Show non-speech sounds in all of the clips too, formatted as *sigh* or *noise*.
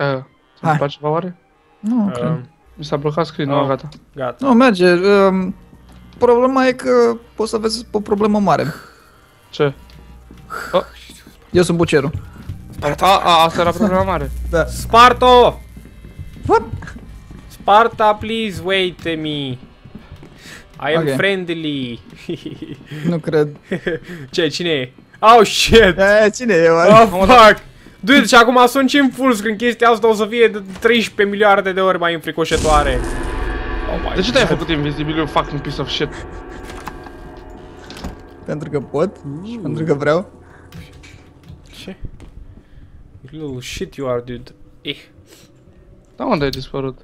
Uh, Hai. Îmi place ceva oare? Nu, Uh, cred. Mi s-a blocat screen-ul, Oh. oh. gata. gata. Nu, merge. Um, problema e că poți să vezi o problemă mare. Ce? Eu sunt bucerul. A, a, asta era problema mare. Da. Sparto! What? Sparta, please wait me. I am Ok. friendly. Nu cred. *laughs* Ce, cine e? Oh, shit! E, cine e, oare? Oh, fuck! Dude, și acum sunt și în full screen, chestia asta o să fie de 13 miliarde de ori mai înfricoșătoare. Oh my De ce te-ai făcut invizibil, you fucking piece of shit? Pentru că pot și pentru că vreau. Ce? You little shit you are, dude. Eh. Da, unde ai dispărut?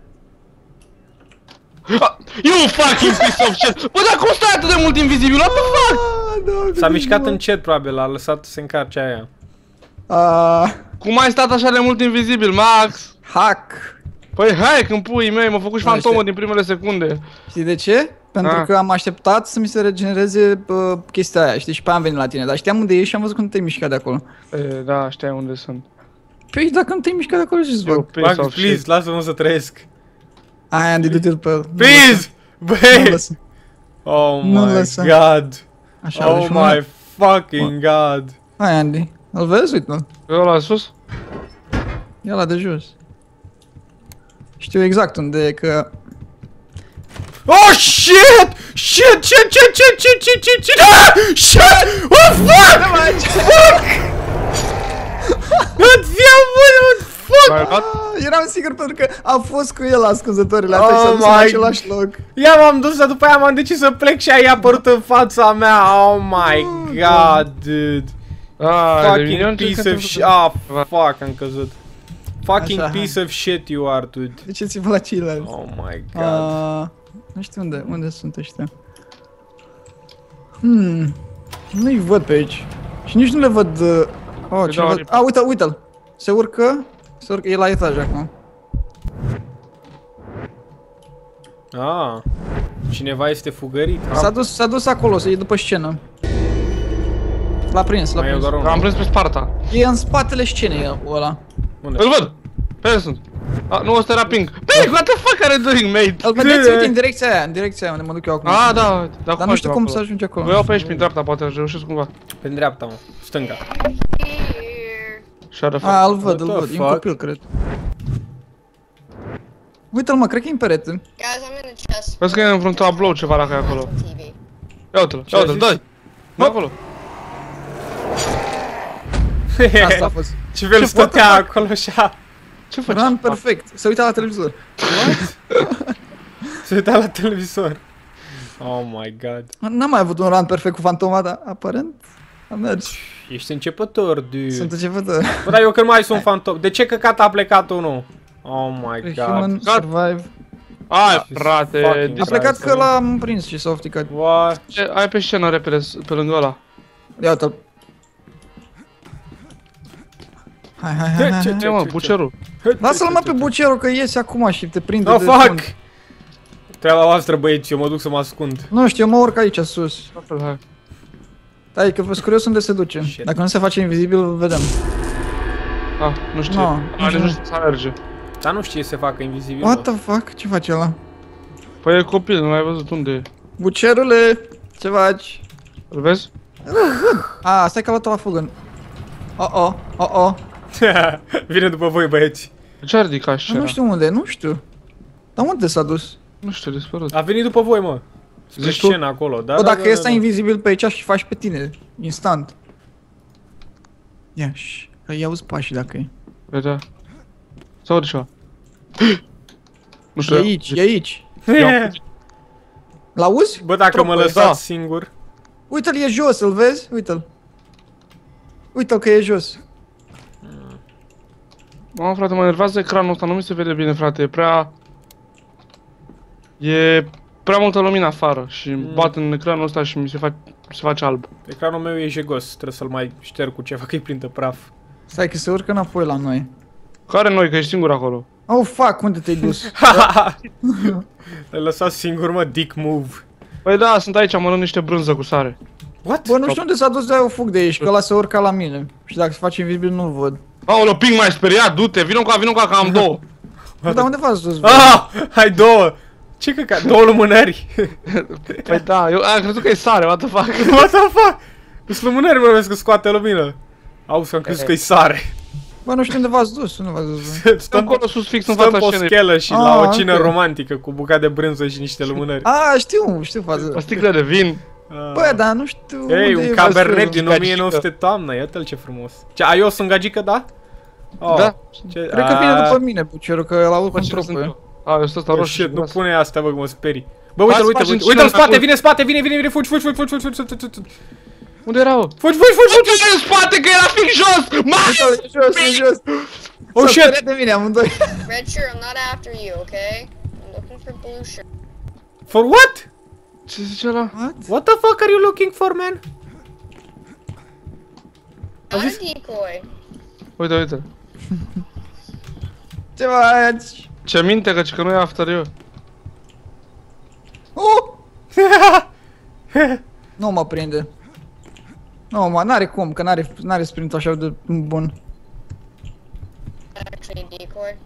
Ah, You fucking piece of shit! Bă, dar cum stai atât de mult invizibil? What the fuck? Ah, da, S-a mișcat încet, probabil, a lăsat să se încarce aia. Ah, Cum ai stat așa de mult invizibil, Max? hack. Păi hai, când pui mei, m-a făcut și Nu fantomă știu. din primele secunde. Știi de ce? Pentru Ah. că am așteptat să mi se regenereze uh, chestia aia, știi, și pe aia am venit la tine. Dar știam unde ești și am văzut că nu te-ai mișcat de acolo. E, da, știai unde sunt. Păi dacă nu te-ai mișcat de acolo, ce să You fac? piece Max, of please, shit. lasă-mă să trăiesc. Aia, Andy, du-te pe el. Please! Nu Băi! lăsa. Oh Nu my lăsa. god! Așa, Oh deci my fucking god! Hai, Andy. Îl vezi, uite-l. Eu la sus? E la de jos. Știu exact unde e, că... Oh, shit! Shit, shit, shit, shit, shit, shit, shit, shit! Ah! Shit! Oh, fuck! Fuck! Îți mă, fuck! Ah, eram sigur pentru că a fost cu el ascunzătorile oh și s-a dus în același loc. Ia m-am dus, dar după aia m-am decis să plec și aia i-a apărut în fața mea. Oh my oh, god, dude. Ah, de Fucking minion, ce piece că of te-am shit. făcut? Ah, fuck, am căzut. Fucking Așa, piece of shit you are, dude. Duceți-vă la ceilalți. Oh my god. Ah, nu știu unde, unde sunt ăștia. Hmm, nu-i văd pe aici. Și nici nu le văd... Uh... Oh, Păi ce da, văd? are- A, uite, uite-l. Se urcă, se urcă, e la etaj acum. Ah. Cineva este fugărit. S-a dus, s-a dus acolo, să e după scenă. L-a prins, l-a Mai e prins. doar Am unul. prins pe Sparta. E în spatele scenei ăla. Unde? Îl văd! Pe el sunt. Ah, nu, ăsta era pink. Pink, what the fuck are you doing, mate? Îl vedeți, uite, în direcția aia, în direcția aia unde mă duc eu acum. Ah, da, da, Dar nu știu cum să ajungi Vă acolo. iau pe aici prin dreapta, poate reușesc cumva. Pe dreapta, mă. Stânga. Shut the fuck. Ah, îl văd, What îl the văd, e un fuck? copil, cred. Uite-l mă, cred că e în perete. Guys, I'm in a chest. Vezi că e în vreun tablou ceva dacă e acolo. TV. Ia uite-l, Ce ia ai uite-l, zis? dai! Mă acolo. Asta a fost. *laughs* Ce fel stătea acolo așa. Ce faci? Run perfect. Se uita la televizor. *laughs* Se uita la televizor. Oh my god. N-am mai avut un run perfect cu fantoma, dar aparent a mers. Ești începător, dude. Sunt începător. Bă, dar eu când mai sunt fantom. De ce căcat a plecat unul? Oh my god. Human survive. Ai, frate, fucking A dis- plecat Hai că să- l-am prins și s-a ofticat. What? ce- ai pe scenă repede, s- pe lângă ăla. Ia Hai, hai, hai, hai, Ce- hai. Ce mă, bucerul. Lasă-l mă pe bucerul că iese acum și te prinde Oh de fuck! fund. Treaba voastră băieți, eu mă duc să mă ascund. Nu știu, eu mă urc aici sus. Hai. Stai, că vă curios unde se duce. Shit. Dacă nu se face invizibil, îl vedem. Ah, nu știu. No, Ah, nici nu nu. știu să merge. Dar nu știe să se facă invizibil. What mă. the fuck? Ce face ăla? Păi e copil, nu l-ai văzut unde e. Bucerule, ce faci? Îl vezi? A, stai că a luat la fugă. Oh, oh, oh, oh. *laughs* Vine după voi băieți. De ce a ridicat Dar scena? nu știu unde, nu știu. Dar unde s-a dus? Nu știu, a dispărut. A venit după voi, mă. Spre Zici tu? scenă acolo, da? Bă, da, dacă da, este da, da. invizibil pe aici și faci pe tine, instant. Ia, și că i-auzi pașii dacă e. Vedea. Sau de ceva. *gasps* Nu E știu. aici, e aici. *laughs* Ia. L-auzi? Bă, dacă mă Tropă, lăsați da. singur. Uite-l, e jos, îl vezi? Uite-l. Uite-l că e jos. Mamă, frate, mă enervează ecranul ăsta, nu mi se vede bine, frate, e prea... E prea multă lumină afară și mm. bat în ecranul ăsta și mi se, fac, se face alb. Ecranul meu e jegos, trebuie să-l mai șterg cu ceva, *laughs* că-i printă praf. Stai că se urcă înapoi la noi. Care noi, că ești singur acolo? Oh, fuck, unde te-ai dus? *laughs* *laughs* L-ai lăsat singur, mă, dick move. Păi da, sunt aici, mănânc niște brânză cu sare. What? Bă, nu știu unde s-a dus, de-aia o fug de aici, că ăla se urca la mine. Și dacă se face invizibil, nu-l văd. Aoleu, ping mai speriat, du-te, vino cu vino cu că am două. Bă, dar unde v-ați dus? bă? Ah, hai două. Ce căcat? Două lumânări. *laughs* Păi da, eu am crezut că e sare, what the fuck. *laughs* What the fuck? Sunt lumânări, mă, vezi că scoate lumină. Auzi, am crezut că e sare. Bă, nu știu unde v-ați dus, unde v-ați dus, bă? *laughs* Stăm Stăm, acolo sus fix în stăm pe fața o scenei. schelă și Ah, la o cină ok. romantică cu bucate de brânză și niște lumânări. A, știu, știu faza. O sticlă de vin. Ah. Bă, dar nu știu Ei, unde un e cabernet Vasilul. din gagică. 1900 toamnă, iată-l ce frumos. Ce, ai eu sunt gagică, da? Oh, Da. Ce, Cred că vine a, după mine, bucerul, că îl aud După cum ce sunt tropă. eu. A, eu sunt ăsta Oh, roșu. shit, și nu gras. pune asta, bă, că mă sperii. Bă, uite-l, Hai să uite-l, facem uite-l, uite-l în scenă spate, mai vine în spate, vine, vine, vine, fugi, fugi, fugi, fugi, fugi, fugi, fugi, fugi, fugi, Unde erau? fugi, fugi, fugi, fugi. Uite în spate că era fix jos! Mai! Uite-l, e jos, e jos. Oh, S-a shit. speriat de mine amândoi. Red shirt, I'm not after you, okay? I'm looking for blue shirt. For what? Ce zice ăla? What? What the fuck are you looking for, man? Not a decoy. Uite, uite. *laughs* Ce faci? Ce minte că, că nu e after eu. Oh! *laughs* Nu mă prinde. Nu, mă, n-are cum, că n-are, n-are sprint așa de bun. Actually, a decoy.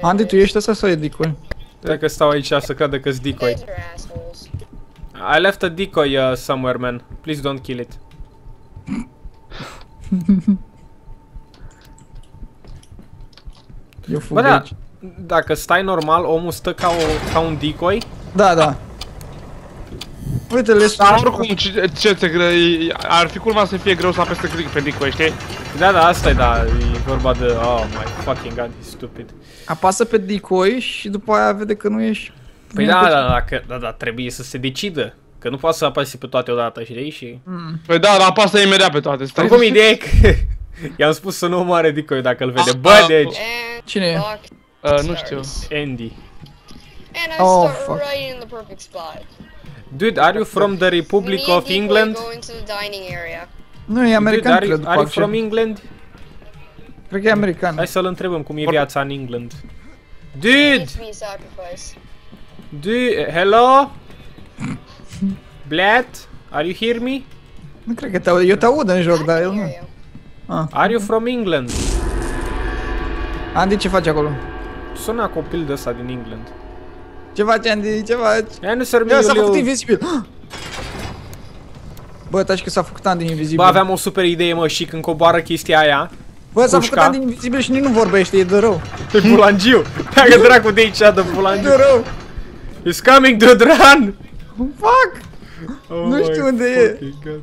Andy, tu ești ăsta sau e decoy? Dacă stau aici să creadă că-s decoy. Guys are assholes. I left a decoy uh, somewhere, man. Please don't kill it. Eu fug Bă, de da, aici. dacă stai normal, omul stă ca, o, ca un decoy. Da, da. Uite, le Dar oricum, ce, ce ți greu, ar fi culma să fie greu să apese click pe Dico, știi? Da, da, asta e, da, e vorba de... Oh my fucking god, e stupid. Apasă pe decoy și după aia vede că nu ești... Păi nu e da, pe- da, da, că, da, da, trebuie să se decidă. Că nu poate să apase pe toate odată, știi? Și... Păi da, dar apasă imediat pe toate, stai. Oricum, ideea e că... *laughs* I-am spus să nu omoare decoy dacă îl vede. Ah, Bă, ah, deci... And Cine e? clock Uh, nu știu. starts. Andy. And I Oh, start fuck. right in the perfect spot. Dude, are you from the Republic Me and of decoy England? Go into the dining area. Nu, e Dude, american, are, cred, you- după are you accent. from England? Cred că e american. Hai să-l întrebăm cum e Or- viața în England. It Dude! Needs to be sacrificed. Dude, hello? Blat? Are you hear me? Nu cred că te aud. Eu te aud în joc, I dar can el hear nu. you. Ah. Are you from England? Andy, ce faci acolo? Suna copil de ăsta din England. Ce faci, Andy? Ce faci? Ia nu să Ia, s-a făcut eu... invizibil. Bă, taci că s-a făcut Andy invizibil. Bă, aveam o super idee, mă, și când coboară chestia aia, Bă, s-a făcut pușca. Andy invizibil și nici nu vorbește, e de rău. pe bulangiu. Dacă dracu de aici, de bulangiu. De rău. It's coming, dude, run! Fuck! Oh Nu my știu unde e. fucking God.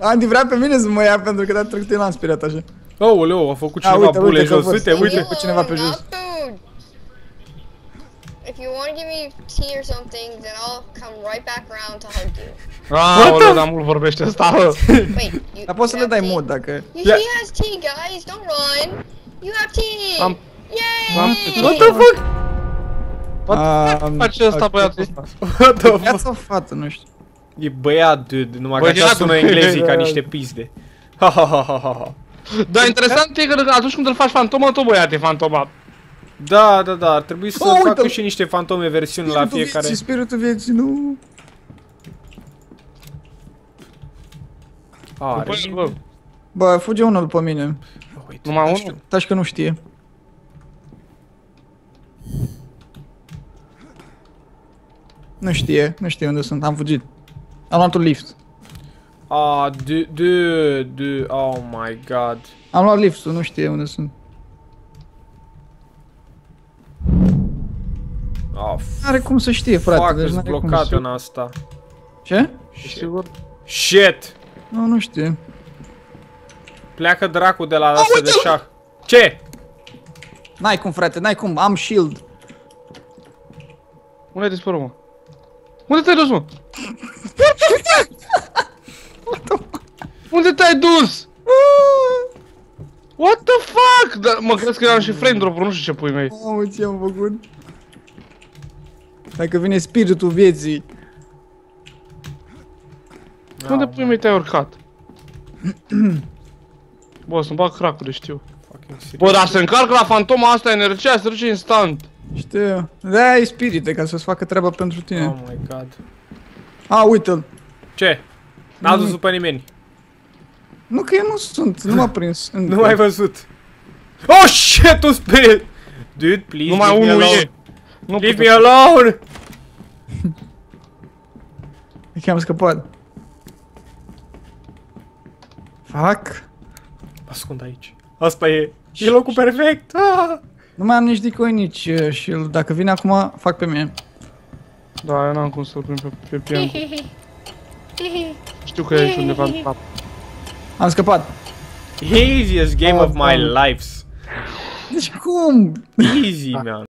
Andy vrea pe mine să mă ia pentru că de-a trecut eu l-am speriat așa. Oh, leu, a făcut A, cineva uite, bule uite că jos. vor Uite, să- uite. Uite pe cineva pe Mm, jos. not food. If you want to give me tea or something, then I'll come right back around to hug you. Aoleu, dar mult vorbește ăsta. *laughs* Wait, you, Dar poți să you le have dai tea? mod dacă... You, Yeah. He has tea, guys. Don't run. You have tea. Am- Yay! am- What the fuck? What Face ăsta băiatul ăsta. What the fuck? Viața o fată, nu știu. E băiat, dude, numai că așa Băiatul. sună englezii ca niște pizde. Ha ha ha ha ha ha. Dar interesant e că atunci când îl faci fantoma, tot băiat e fantoma. Da, da, da, ar trebui să Oh, facă uite-l. și niște fantome versiuni la Spiritul fiecare. vieții, spiritul vieții, nu. Are. Păi, bă, Bă, fuge unul după mine. Oh, wait, numai nu unul? știu. Taci că nu știe. Nu știe, nu știe unde sunt, am fugit. Am luat un lift. Ah, dude, dude, dude, oh my god. Am luat liftul, nu știe unde sunt. Oh, f- Are cum să știe, frate. fuck, deci ești n-are cum blocat să... în asta. Ce? ești sigur? Shit! Nu, nu știe. Pleacă dracu de la asta de șah. Ce? N-ai cum, frate, n-ai cum, am shield. Unde ai dispărut, mă? Unde te-ai dus, mă? Unde te-ai dus? What the fuck? Da, mă crezi că eram și frame drop nu știu ce pui mei. Mamă, ce am făcut? Dacă vine spiritul vieții. Unde pui mei te-ai urcat? Bă, să-mi bag crack știu. Fucking serious. Bă, dar se încarcă la fantoma asta energia, se duce instant. Știu. Da, ai spirite ca să-ți facă treaba pentru tine. Oh my god. A, uite-l. Ce? N-a dus după nimeni. Nu că eu nu sunt, nu m-a prins. *laughs* încă. Nu ai văzut. Oh, shit, un spirit! Dude, please, Numai leave me unul alone. e. Nu Leave putem. me alone! E că am scăpat. Fuck. Mă ascund aici. Asta e. E locul perfect. Ah! Nu mai am nici decoy, nici uh, shield. Dacă vine acum, fac pe mine. Da, eu n-am cum să-l prind pe, pe pian. Știu că e aici undeva în cap. Am scăpat. Easiest game Oh, of my Doamne. lives. Deci cum? Easy, man.